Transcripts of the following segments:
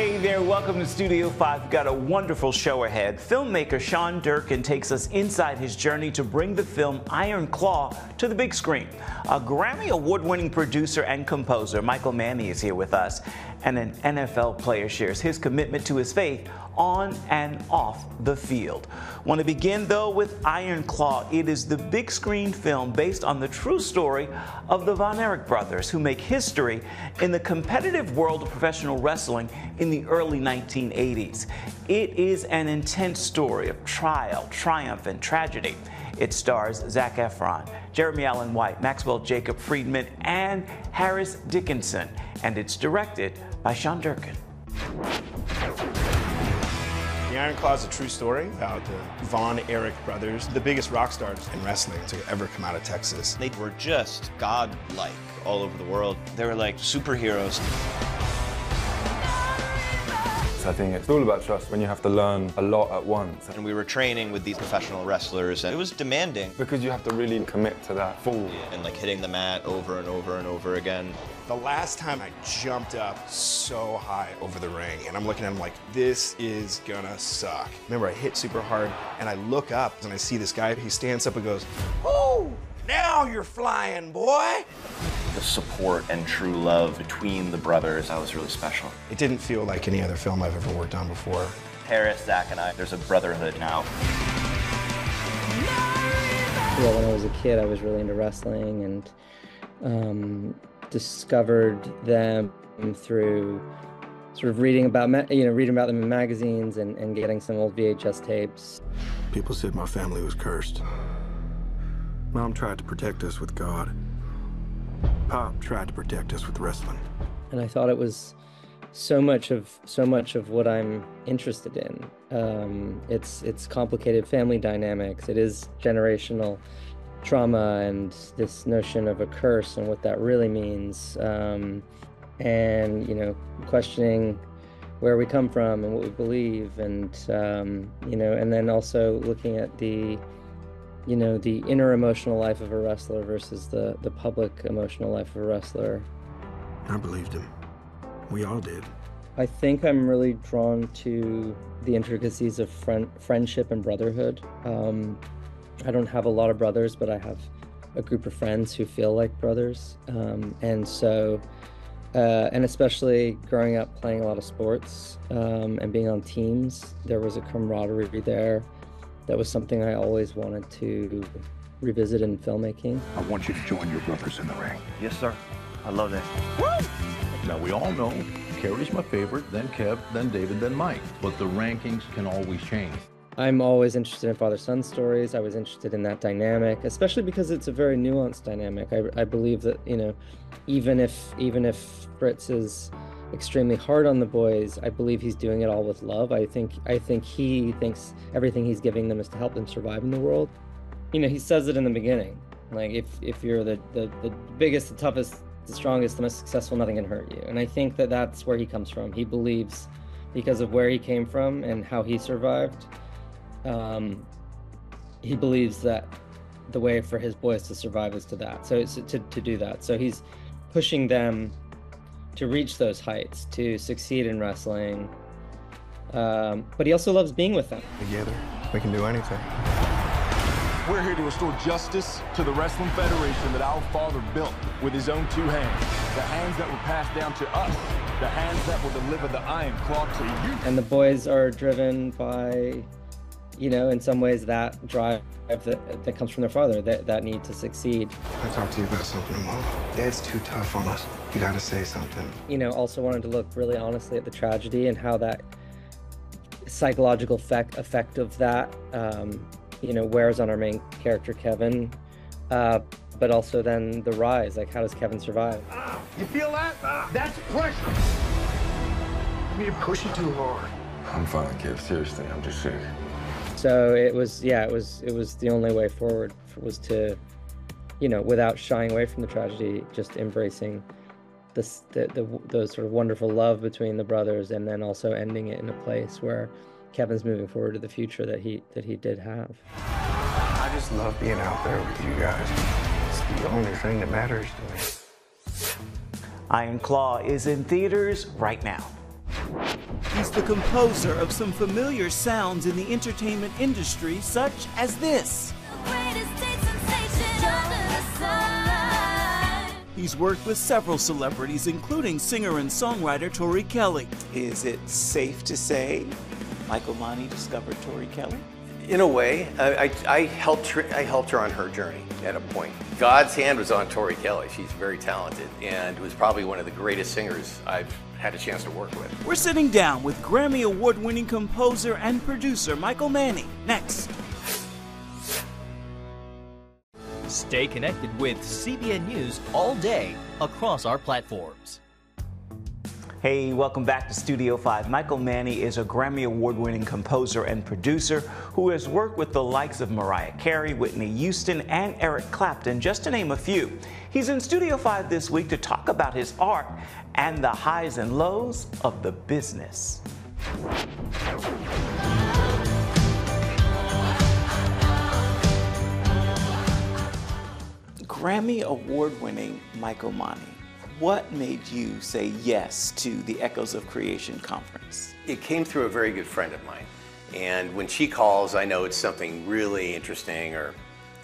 Hey there, welcome to Studio 5. We've got a wonderful show ahead. Filmmaker Sean Durkin takes us inside his journey to bring the film Iron Claw to the big screen. A Grammy award winning producer and composer, Michael Mani, is here with us. And an NFL player shares his commitment to his faith on and off the field. Want to begin though with Iron Claw. It is the big screen film based on the true story of the Von Erich brothers who make history in the competitive world of professional wrestling in the early 1980s. It is an intense story of trial, triumph, and tragedy. It stars Zac Efron, Jeremy Allen White, Maxwell Jacob Friedman, and Harris Dickinson, and it's directed by Sean Durkin. The Iron Claw is a true story about the Von Erich brothers, the biggest rock stars in wrestling to ever come out of Texas. They were just god-like all over the world. They were like superheroes. So I think it's all about trust when you have to learn a lot at once. And we were training with these professional wrestlers, and it was demanding. Because you have to really commit to that full. And like hitting the mat over and over and over again. The last time I jumped up so high over the ring, and I'm looking at him like, this is gonna suck. Remember, I hit super hard, and I look up, and I see this guy, he stands up and goes, oh, now you're flying, boy. The support and true love between the brothers, that was really special. It didn't feel like any other film I've ever worked on before. Harris, Zac, and I, there's a brotherhood now. Well, when I was a kid, I was really into wrestling and um, discovered them through sort of reading about you know reading about them in magazines and, and getting some old VHS tapes. People said my family was cursed. Mom tried to protect us with God. Pop tried to protect us with wrestling. And I thought it was so much of so much of what I'm interested in. Um, it's it's complicated family dynamics. It is generational trauma and this notion of a curse and what that really means. Um, and you know, questioning where we come from and what we believe, and um, you know, and then also looking at the you know the inner emotional life of a wrestler versus the the public emotional life of a wrestler. I believed him. We all did. I think I'm really drawn to the intricacies of friend, friendship and brotherhood. Um, I don't have a lot of brothers, but I have a group of friends who feel like brothers. Um, and so, uh, and especially growing up playing a lot of sports um, and being on teams, there was a camaraderie there that was something I always wanted to revisit in filmmaking. I want you to join your brothers in the ring. Yes, sir. I love that. Woo! Now, we all know Kerry's my favorite, then Kev, then David, then Mike. But the rankings can always change. I'm always interested in father-son stories. I was interested in that dynamic, especially because it's a very nuanced dynamic. I, I believe that you know, even if even if Fritz is extremely hard on the boys, I believe he's doing it all with love. I think I think he thinks everything he's giving them is to help them survive in the world. You know, he says it in the beginning, like if if you're the the, the biggest, the toughest, the strongest, the most successful, nothing can hurt you. And I think that that's where he comes from. He believes because of where he came from and how he survived um, he believes that the way for his boys to survive is to that. So it's to, to do that. So he's pushing them to reach those heights, to succeed in wrestling. Um, but he also loves being with them. Together, we can do anything. We're here to restore justice to the Wrestling Federation that our father built with his own two hands. The hands that were passed down to us. The hands that will deliver the Iron Claw to you. And the boys are driven by you know, in some ways that drive that, that comes from their father, that, that need to succeed. I talked to you about something, Mom. Dad's too tough on us. You gotta say something. You know, also wanted to look really honestly at the tragedy and how that psychological effect, effect of that, um, you know, wears on our main character, Kevin. Uh, but also then the rise, like how does Kevin survive? You feel that? That's pressure. You're pushing too hard. I'm fine, kid. Seriously, I'm just sick. So it was, yeah, it was, it was the only way forward was to, you know, without shying away from the tragedy, just embracing this, the, the, the sort of wonderful love between the brothers, and then also ending it in a place where Kevin's moving forward to the future that he that he did have. I just love being out there with you guys. It's the only thing that matters to me. Iron Claw is in theaters right now. He's the composer of some familiar sounds in the entertainment industry, such as this. He's worked with several celebrities, including singer and songwriter Tori Kelly. Is it safe to say Michael Mani discovered Tori Kelly? In a way, I, I, I helped her, I helped her on her journey at a point. God's hand was on Tori Kelly. She's very talented and was probably one of the greatest singers I've had a chance to work with. We're sitting down with Grammy Award winning composer and producer Michael Manning next. Stay connected with CBN News all day across our platforms. Hey, welcome back to Studio 5. Michael Mani is a Grammy Award winning composer and producer who has worked with the likes of Mariah Carey, Whitney Houston, and Eric Clapton, just to name a few. He's in Studio 5 this week to talk about his art and the highs and lows of the business. Grammy award winning Michael Mani, what made you say yes to the Echoes of Creation conference? It came through a very good friend of mine. And when she calls, I know it's something really interesting or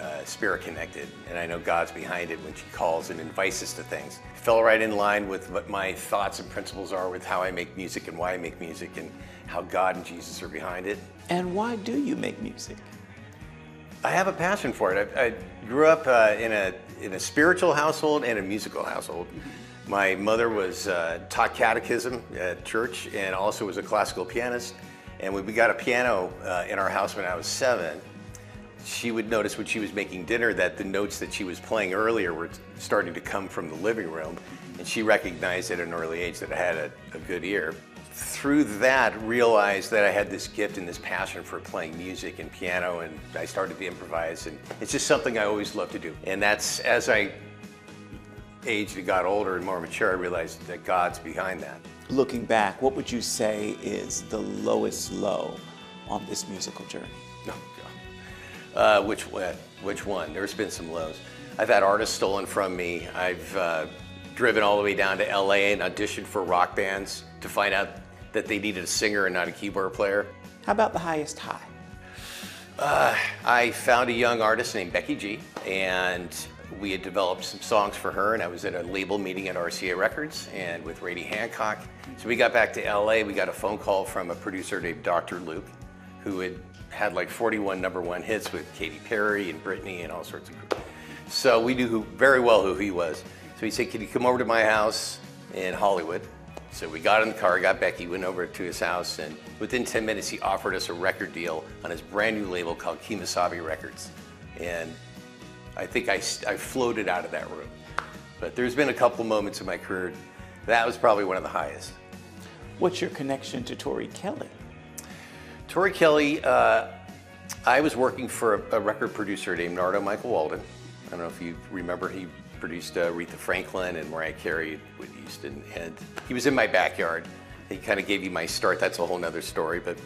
uh, spirit connected. And I know God's behind it when she calls and invites us to things. It fell right in line with what my thoughts and principles are with how I make music and why I make music and how God and Jesus are behind it. And why do you make music? I have a passion for it. I, I grew up uh, in a in a spiritual household and a musical household. My mother was uh, taught catechism at church and also was a classical pianist. And when we got a piano uh, in our house when I was seven, she would notice when she was making dinner that the notes that she was playing earlier were starting to come from the living room. And she recognized at an early age that I had a, a good ear through that realized that I had this gift and this passion for playing music and piano and I started to improvise and it's just something I always loved to do. And that's as I aged and got older and more mature, I realized that God's behind that. Looking back, what would you say is the lowest low on this musical journey? Oh, God. Uh, which, which one? There's been some lows. I've had artists stolen from me. I've uh, driven all the way down to LA and auditioned for rock bands to find out that they needed a singer and not a keyboard player. How about the highest high? Uh, I found a young artist named Becky G, and we had developed some songs for her, and I was at a label meeting at RCA Records and with Radie Hancock. So we got back to LA, we got a phone call from a producer named Dr. Luke, who had had like 41 number one hits with Katy Perry and Britney and all sorts of So we knew who, very well who he was. So he said, can you come over to my house in Hollywood? So we got in the car, got Becky, went over to his house, and within 10 minutes, he offered us a record deal on his brand new label called Kemosabe Records. And I think I, I floated out of that room. But there's been a couple moments in my career, that was probably one of the highest. What's your connection to Tori Kelly? Tori Kelly, uh, I was working for a, a, record producer named Narada Michael Walden. I don't know if you remember, he produced uh, Aretha Franklin and Mariah Carey, Whitney Houston, and he was in my backyard. He kind of gave you my start. That's a whole nother story. But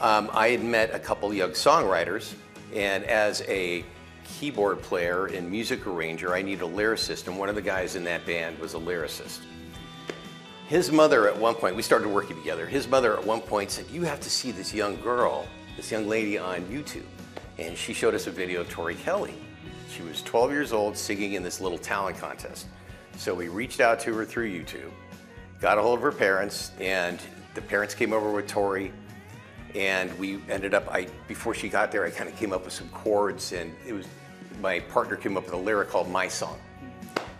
um, I had met a couple young songwriters, and as a keyboard player and music arranger, I need a lyricist, and one of the guys in that band was a lyricist. His mother, at one point, we started working together. His mother, at one point, said, "You have to see this young girl, this young lady on YouTube," and she showed us a video of Tori Kelly. She was 12 years old singing in this little talent contest. So we reached out to her through YouTube, got a hold of her parents, and the parents came over with Tori. And we ended up, I before she got there, I kind of came up with some chords, and it was my partner came up with a lyric called My Song.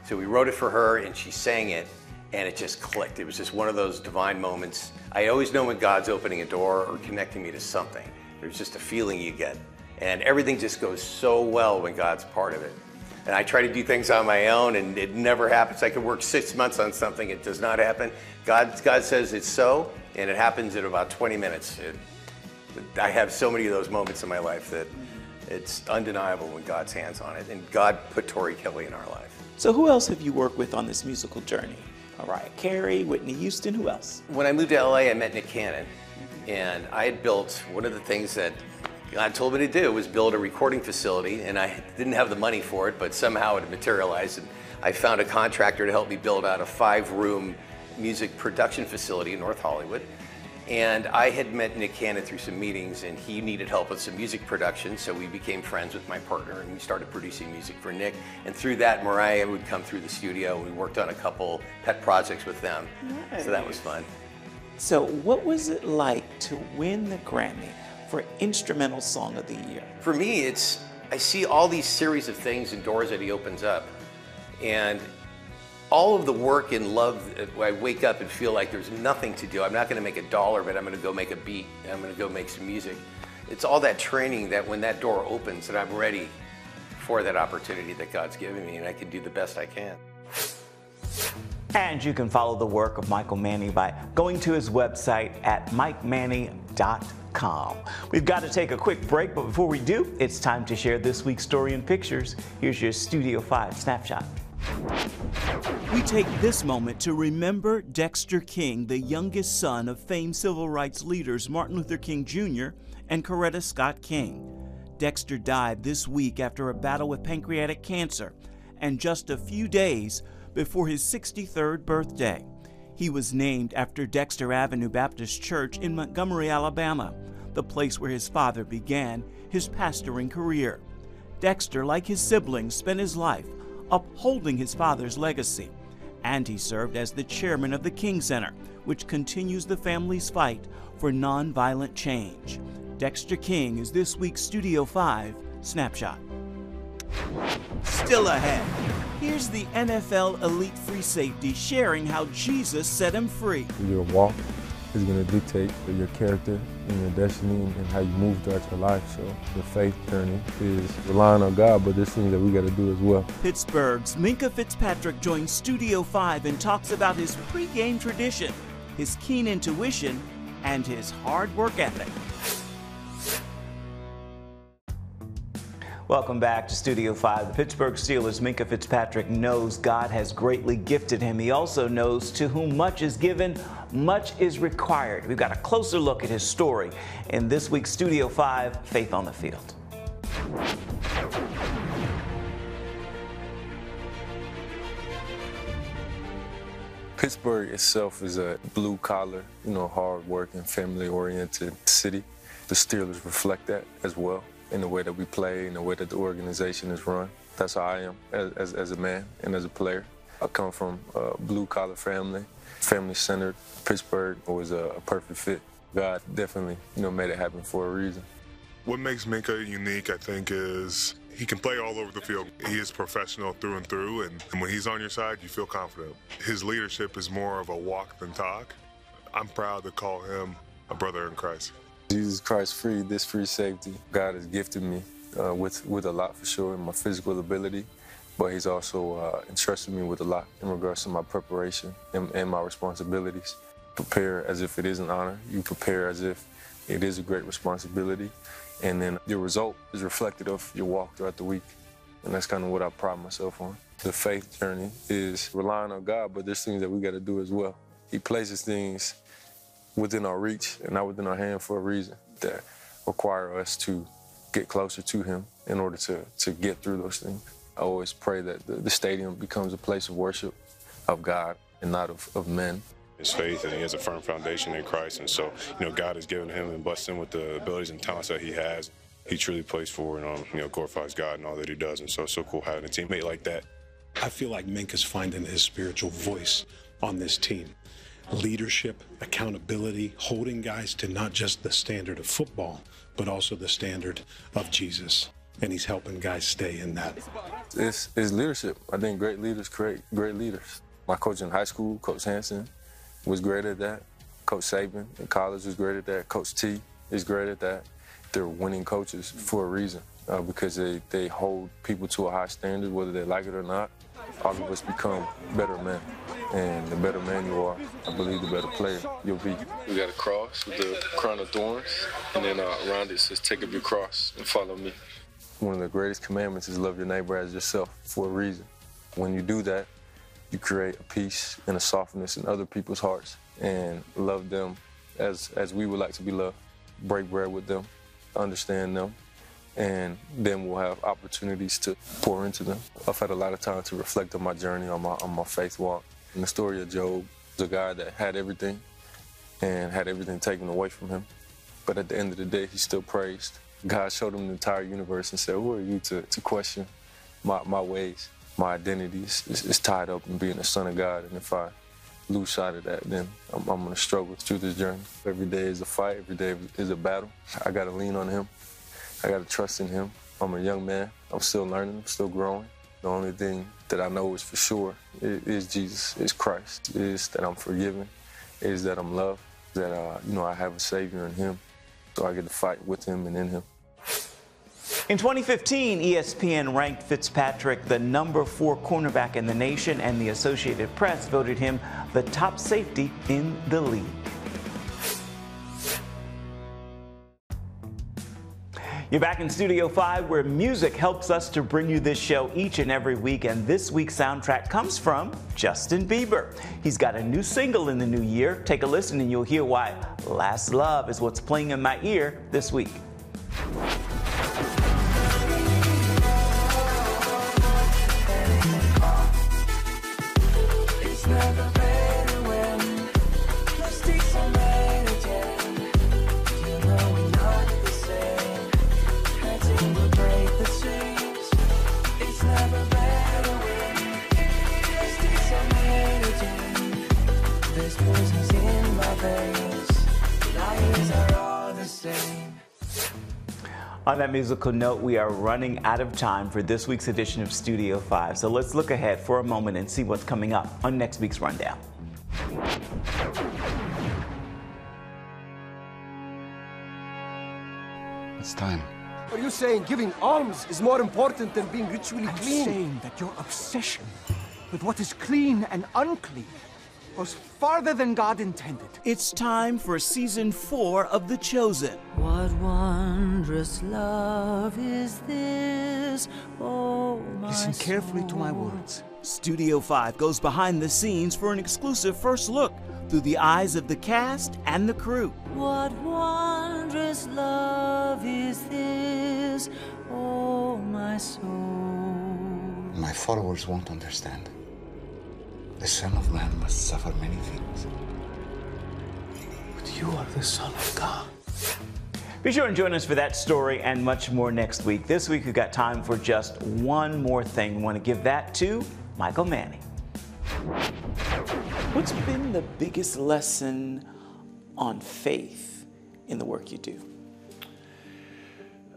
So we wrote it for her, and she sang it, and it just clicked. It was just one of those divine moments. I always know when God's opening a door or connecting me to something. There's just a feeling you get and everything just goes so well when God's part of it. And I try to do things on my own, and it never happens. I could work six months on something, it does not happen. God, God says it's so, and it happens in about 20 minutes. It, I have so many of those moments in my life that it's undeniable when God's hands on it. And God put Tori Kelly in our life. So, who else have you worked with on this musical journey? Mariah Carey, Whitney Houston, who else? When I moved to LA, I met Nick Cannon. And I had built one of the things that God told me to do was build a recording facility, and I didn't have the money for it, but somehow it materialized. And I found a contractor to help me build out a five room music production facility in North Hollywood. And I had met Nick Cannon through some meetings, and he needed help with some music production, so we became friends with my partner, and we started producing music for Nick. And through that, Mariah would come through the studio, and we worked on a couple pet projects with them. So that was fun. So, what was it like to win the Grammy for Instrumental Song of the Year? For me, it's I see all these series of things and doors that he opens up, and all of the work and love. I wake up and feel like there's nothing to do. I'm not going to make a dollar, but I'm going to go make a beat. I'm going to go make some music. It's all that training that when that door opens, that I'm ready for that opportunity that God's given me, and I can do the best I can. And you can follow the work of Michael Mani by going to his website at mikemanny.com. We've got to take a quick break, but before we do, it's time to share this week's story and pictures. Here's your Studio 5 snapshot. We take this moment to remember Dexter King, the youngest son of famed civil rights leaders Martin Luther King Jr. and Coretta Scott King. Dexter died this week after a battle with pancreatic cancer and just a few days before his 63rd birthday. He was named after Dexter Avenue Baptist Church in Montgomery, Alabama, the place where his father began his pastoring career. Dexter, like his siblings, spent his life upholding his father's legacy, and he served as the chairman of the King Center, which continues the family's fight for nonviolent change. Dexter King is this week's Studio 5 Snapshot. Still ahead, here's the NFL elite free safety sharing how Jesus set him free. Your walk is going to dictate your character and your destiny and how you move throughout your life. So the faith journey is relying on God, but there's things that we got to do as well. Pittsburgh's Minkah Fitzpatrick joins Studio 5 and talks about his pregame tradition, his keen intuition, and his hard work ethic. Welcome back to Studio 5. The Pittsburgh Steelers' Minkah Fitzpatrick knows God has greatly gifted him. He also knows to whom much is given, much is required. We've got a closer look at his story in this week's Studio 5 Faith on the Field. Pittsburgh itself is a blue collar, you know, hard working, family oriented city. The Steelers reflect that as well in the way that we play, in the way that the organization is run. That's how I am as, as, as a man and as a player. I come from a blue collar family, family centered. Pittsburgh was a, a perfect fit. God definitely, you know, made it happen for a reason. What makes Minkah unique, I think, is he can play all over the field. He is professional through and through, and, and when he's on your side, you feel confident. His leadership is more of a walk than talk. I'm proud to call him a brother in Christ. Jesus Christ free, this free safety. God has gifted me uh, with, with a lot for sure in my physical ability, but He's also uh, entrusted me with a lot in regards to my preparation and, and my responsibilities. Prepare as if it is an honor. You prepare as if it is a great responsibility. And then your result is reflected of your walk throughout the week. And that's kind of what I pride myself on. The faith journey is relying on God, but there's things that we got to do as well. He places things within our reach and not within our hand for a reason that require us to get closer to Him in order to, to get through those things. I always pray that the, the stadium becomes a place of worship of God and not of, of men. His faith and he has a firm foundation in Christ. And so, you know, God has given him and blessed him with the abilities and talents that he has. He truly plays for and, um, you know, glorifies God and all that he does. And so it's so cool having a teammate like that. I feel like Mink is finding his spiritual voice on this team leadership, accountability, holding guys to not just the standard of football, but also the standard of Jesus. And he's helping guys stay in that. It's, it's leadership. I think great leaders create great leaders. My coach in high school, Coach Hanson, was great at that. Coach Saban in college was great at that. Coach T is great at that. They're winning coaches for a reason uh, because they, they hold people to a high standard, whether they like it or not. All of us become better men. And the better man you are, I believe the better player you'll be. We got a cross with the crown of thorns, and then uh, around it says, Take up your cross and follow me. One of the greatest commandments is love your neighbor as yourself for a reason. When you do that, you create a peace and a softness in other people's hearts and love them as, as we would like to be loved. Break bread with them, understand them, and then we'll have opportunities to pour into them. I've had a lot of time to reflect on my journey, on my, on my faith walk. In the story of Job, the guy that had everything and had everything taken away from him. But at the end of the day, he still praised. God showed him the entire universe and said, Who are you to, to question my, my ways? My identity is, is, is tied up in being a son of God. And if I lose sight of that, then I'm, I'm going to struggle through this journey. Every day is a fight, every day is a battle. I got to lean on Him, I got to trust in Him. I'm a young man, I'm still learning, I'm still growing. The only thing that I know is for sure is Jesus, is Christ, is that I'm forgiven, is that I'm loved, that uh, you know I have a Savior in Him, so I get to fight with Him and in Him. In 2015, ESPN ranked Fitzpatrick the number four cornerback in the nation, and the Associated Press voted him the top safety in the league. You're back in Studio 5 where music helps us to bring you this show each and every week. And this week's soundtrack comes from Justin Bieber. He's got a new single in the new year. Take a listen and you'll hear why Last Love is what's playing in my ear this week. On that musical note, we are running out of time for this week's edition of Studio 5. So let's look ahead for a moment and see what's coming up on next week's Rundown. It's time. Are you saying giving alms is more important than being ritually I'm clean? saying that your obsession with what is clean and unclean goes farther than God intended. It's time for season four of The Chosen. What wondrous love is this? Oh, my Listen carefully to my words. Studio 5 goes behind the scenes for an exclusive first look through the eyes of the cast and the crew. What wondrous love is this? Oh, my soul. My followers won't understand. The Son of Man must suffer many things. But you are the Son of God. Be sure and join us for that story and much more next week. This week, we've got time for just one more thing. We want to give that to Michael Manning. What's been the biggest lesson on faith in the work you do?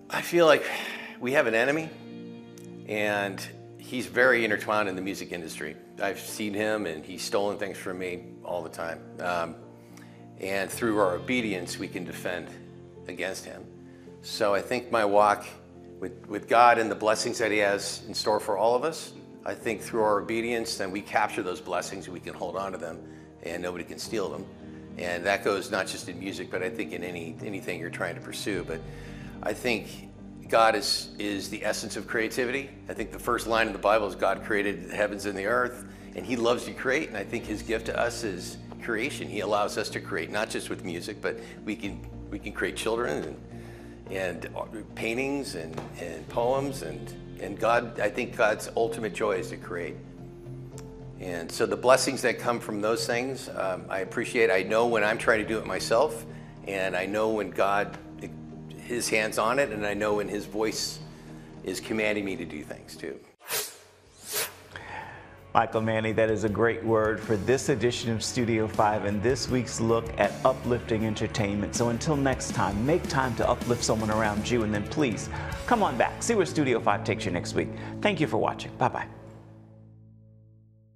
I feel like we have an enemy, and he's very intertwined in the music industry. I've seen him, and he's stolen things from me all the time. Um, and through our obedience, we can defend against him. So I think my walk with, with God and the blessings that he has in store for all of us, I think through our obedience, then we capture those blessings, we can hold on to them, and nobody can steal them. And that goes not just in music, but I think in any anything you're trying to pursue. But I think God is is the essence of creativity. I think the first line in the Bible is God created the heavens and the earth, and He loves to create. And I think His gift to us is creation. He allows us to create, not just with music, but we can we can create children and and paintings and, and poems and and God. I think God's ultimate joy is to create. And so the blessings that come from those things, um, I appreciate. I know when I'm trying to do it myself, and I know when God, His hands on it, and I know when His voice is commanding me to do things too. Michael Mani, that is a great word for this edition of Studio 5 and this week's look at uplifting entertainment. So until next time, make time to uplift someone around you and then please come on back. See where Studio 5 takes you next week. Thank you for watching. Bye bye.